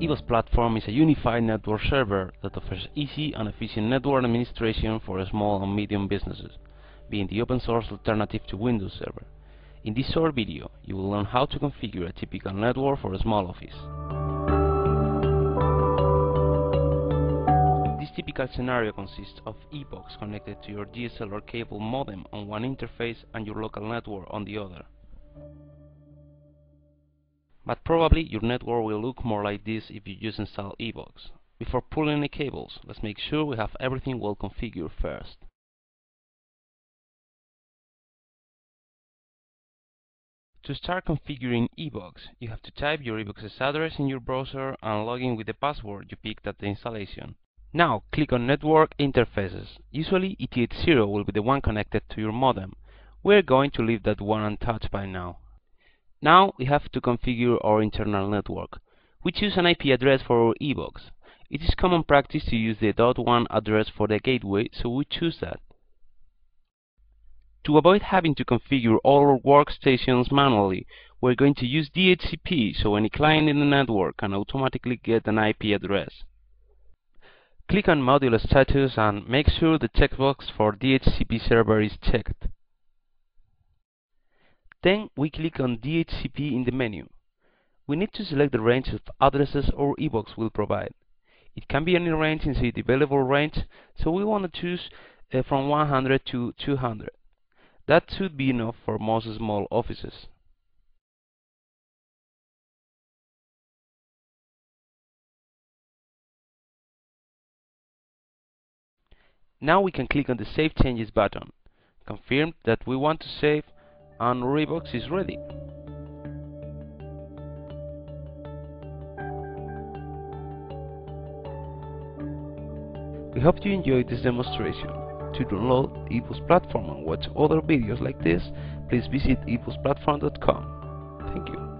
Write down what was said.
eBox platform is a unified network server that offers easy and efficient network administration for small and medium businesses, being the open source alternative to Windows Server. In this short video, you will learn how to configure a typical network for a small office. This typical scenario consists of eBox connected to your DSL or cable modem on one interface and your local network on the other. But probably your network will look more like this if you just install eBox. Before pulling any cables, let's make sure we have everything well configured first. To start configuring eBox, you have to type your eBox's address in your browser and log in with the password you picked at the installation. Now click on Network Interfaces. Usually ETH0 will be the one connected to your modem. We're going to leave that one untouched by now. Now we have to configure our internal network. We choose an IP address for our eBox. It is common practice to use the .1 address for the gateway, so we choose that. To avoid having to configure all our workstations manually, we're going to use DHCP so any client in the network can automatically get an IP address. Click on Module Status and make sure the checkbox for DHCP server is checked. Then we click on DHCP in the menu. We need to select the range of addresses our eBox will provide. It can be any range inside the available range, so we want to choose uh, from 100 to 200. That should be enough for most small offices. Now we can click on the Save Changes button. Confirm that we want to save and eBox is ready. We hope you enjoyed this demonstration. To download eBox platform and watch other videos like this, please visit eboxplatform.com. Thank you.